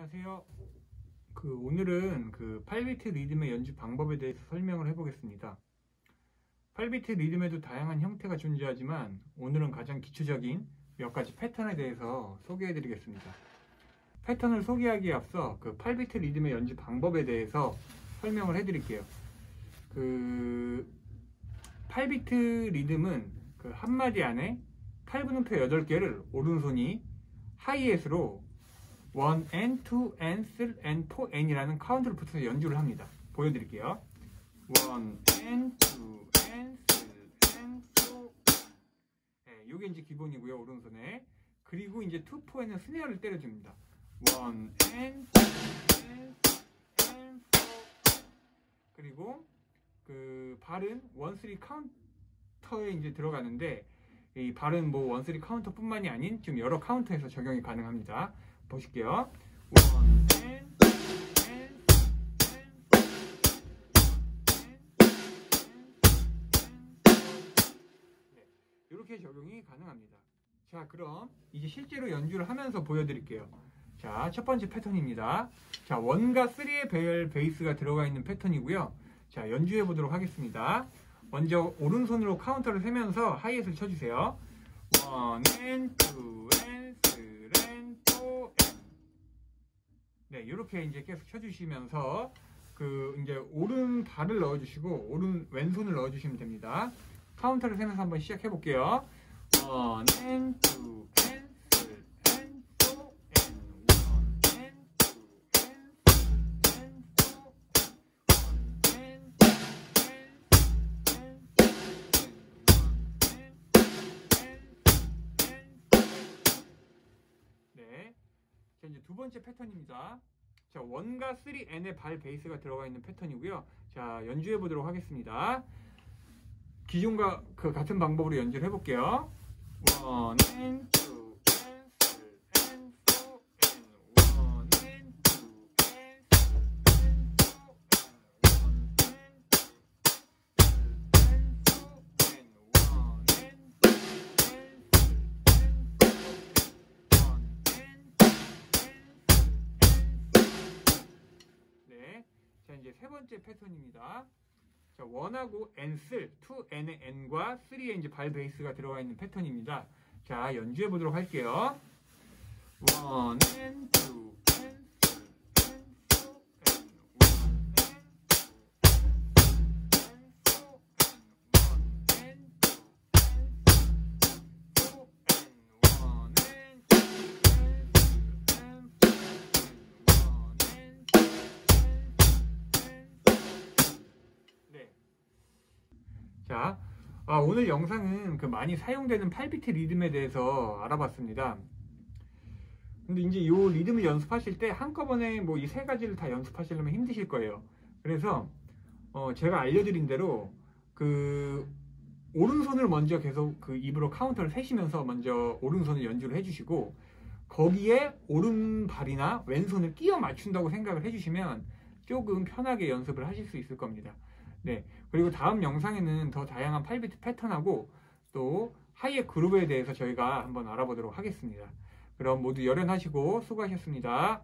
안녕하세요. 그 오늘은 그 8비트 리듬의 연주 방법에 대해서 설명을 해보겠습니다. 8비트 리듬에도 다양한 형태가 존재하지만 오늘은 가장 기초적인 몇 가지 패턴에 대해서 소개해드리겠습니다. 패턴을 소개하기에 앞서 그 8비트 리듬의 연주 방법에 대해서 설명을 해드릴게요. 그 8비트 리듬은 그 한마디 안에 8분음표 8개를 오른손이 하이햇으로 1, N, 2, N, 3, N, 4, N이라는 카운트를 붙여서 연주를 합니다. 보여드릴게요. 1, N, 2, N, 3, N, 4. 네, 요게 이제 기본이고요. 오른손에. 그리고 이제 2, 4에는 스네어를 때려줍니다. 1, N, 2, N, N, 4. 그리고 그 발은 1, 3 카운터에 이제 들어가는데 이 발은 뭐 1, 3 카운터뿐만이 아닌 지금 여러 카운터에서 적용이 가능합니다. 보실게요. 네, 이렇게 적용이 가능합니다. 자, 그럼 이제 실제로 연주를 하면서 보여드릴게요. 자, 첫 번째 패턴입니다. 자, one과 3의 발 베이스가 들어가 있는 패턴이고요. 자, 연주해 보도록 하겠습니다. 먼저 오른손으로 카운터를 세면서 하이햇을 쳐주세요. one, and, two, and, three, and, four, and. 네, 이렇게 이제 계속 쳐주시면서 그 이제 오른 발을 넣어주시고 오른 왼손을 넣어주시면 됩니다. 카운터를 세면서 한번 시작해 볼게요. one, and, two, 이제 두 번째 패턴입니다. 자, 원과 3N의 발 베이스가 들어가 있는 패턴이고요. 자, 연주해 보도록 하겠습니다. 기존과 그 같은 방법으로 연주를 해볼게요. one, and, two, and, 이제 세 번째 패턴입니다. 자, 원하고 N쓸, 2N의 N과 3의 이제 발 베이스가 들어가 있는 패턴입니다. 자, 연주해 보도록 할게요. 원, N, 2, 자, 아, 오늘 영상은 그 많이 사용되는 8비트 리듬에 대해서 알아봤습니다. 근데 이제 이 리듬을 연습하실 때 한꺼번에 뭐 이 세 가지를 다 연습하시려면 힘드실 거예요. 그래서 어, 제가 알려드린 대로 그 오른손을 먼저 계속 그 입으로 카운터를 세시면서 먼저 오른손을 연주를 해주시고 거기에 오른발이나 왼손을 끼워 맞춘다고 생각을 해주시면 조금 편하게 연습을 하실 수 있을 겁니다. 네. 그리고 다음 영상에는 더 다양한 8비트 패턴하고 또 하이의 그룹에 대해서 저희가 한번 알아보도록 하겠습니다. 그럼 모두 열연하시고 수고하셨습니다.